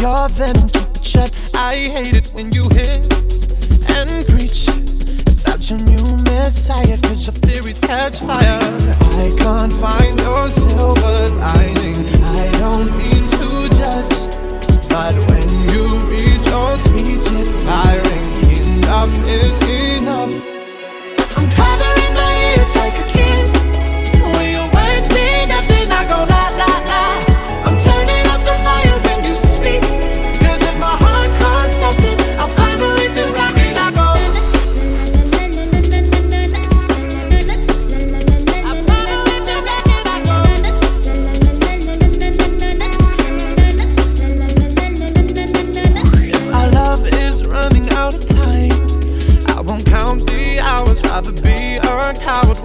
Your venom, keep shut. I hate it when you hiss and preach about your new messiah, cause your theories catch fire. I Rather be a coward.